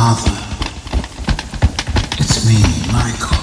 Father. It's me, Michael.